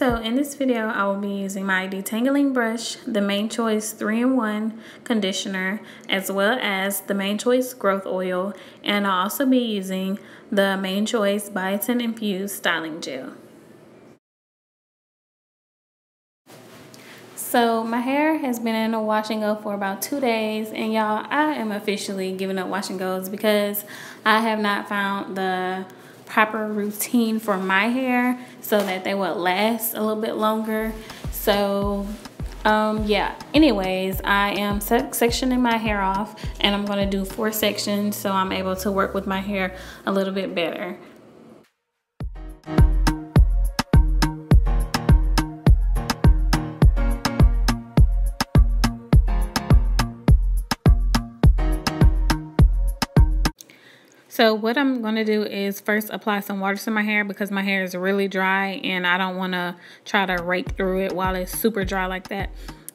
So in this video, I will be using my detangling brush, the Mane Choice 3-in-1 conditioner, as well as the Mane Choice growth oil, and I'll also be using the Mane Choice Biotin Infused Styling Gel. So my hair has been in a wash and go for about two days and y'all I am officially giving up wash and goes because I have not found the proper routine for my hair so that they will last a little bit longer. So um yeah anyways i am sectioning my hair off and i'm going to do four sections so i'm able to work with my hair a little bit better So what I'm going to do is first apply some water to my hair because my hair is really dry and I don't want to try to rake through it while it's super dry like that.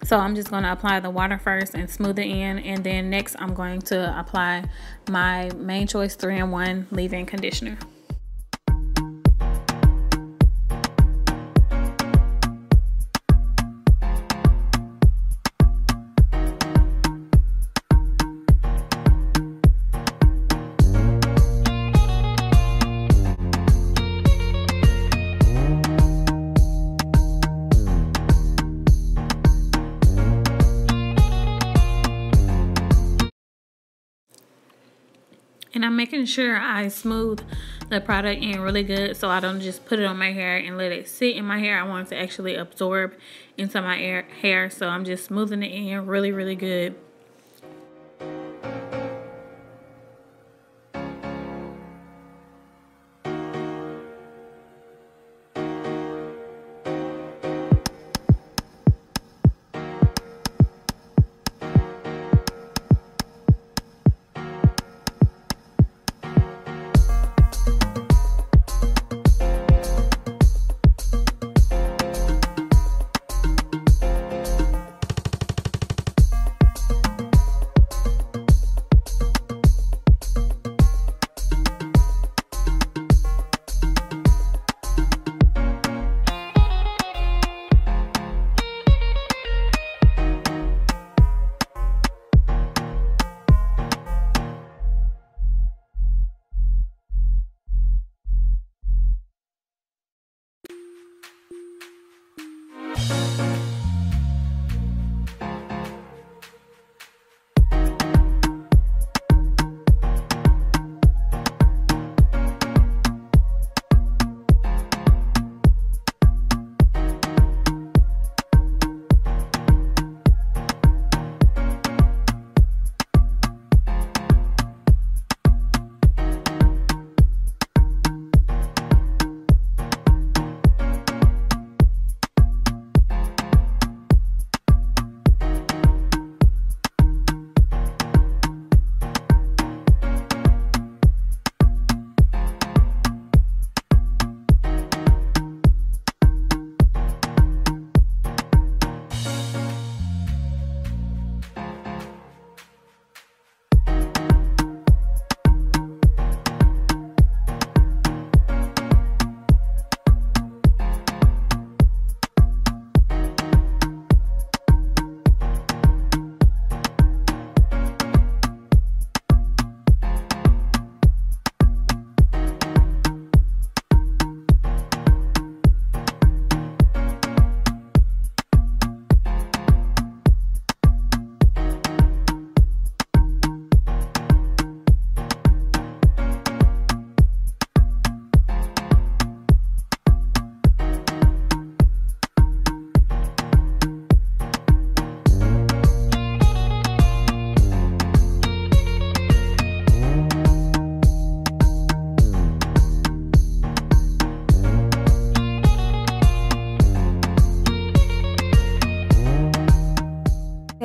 So I'm just going to apply the water first and smooth it in and then next I'm going to apply my Mane Choice 3-in-1 leave-in conditioner. Making sure I smooth the product in really good so I don't just put it on my hair and let it sit in my hair. I want it to actually absorb into my hair. So I'm just smoothing it in really, really good.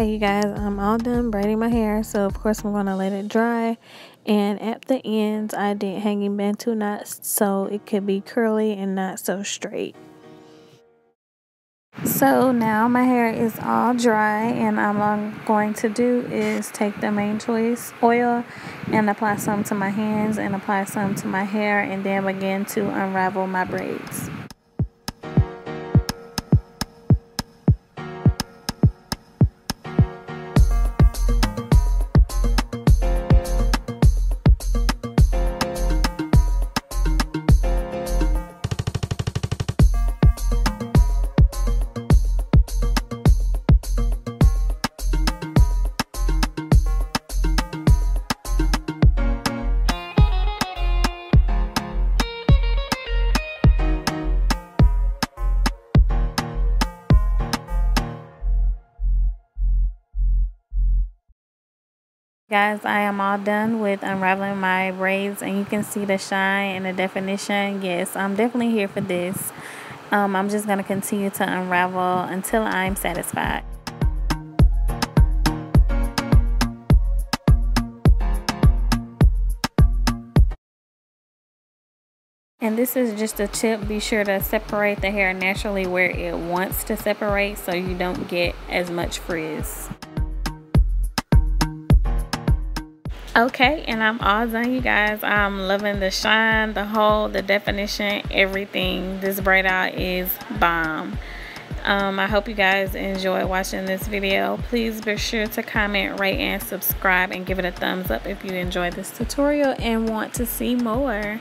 Okay, you guys, I'm all done braiding my hair. So, of course, I'm going to let it dry. And at the ends, I did hanging bantu knots so it could be curly and not so straight. So now my hair is all dry and all I'm going to do is take the Mane Choice oil and apply some to my hands and apply some to my hair and then begin to unravel my braids. Guys, I am all done with unraveling my braids and you can see the shine and the definition. Yes, I'm definitely here for this. Um, I'm just going to continue to unravel until I'm satisfied. And this is just a tip. Be sure to separate the hair naturally where it wants to separate so you don't get as much frizz. Okay, and I'm all done, you guys. I'm loving the shine, the hold, the definition, everything. This braid out is bomb. Um, I hope you guys enjoy watching this video. Please be sure to comment, rate, and subscribe, and give it a thumbs up if you enjoyed this tutorial and want to see more.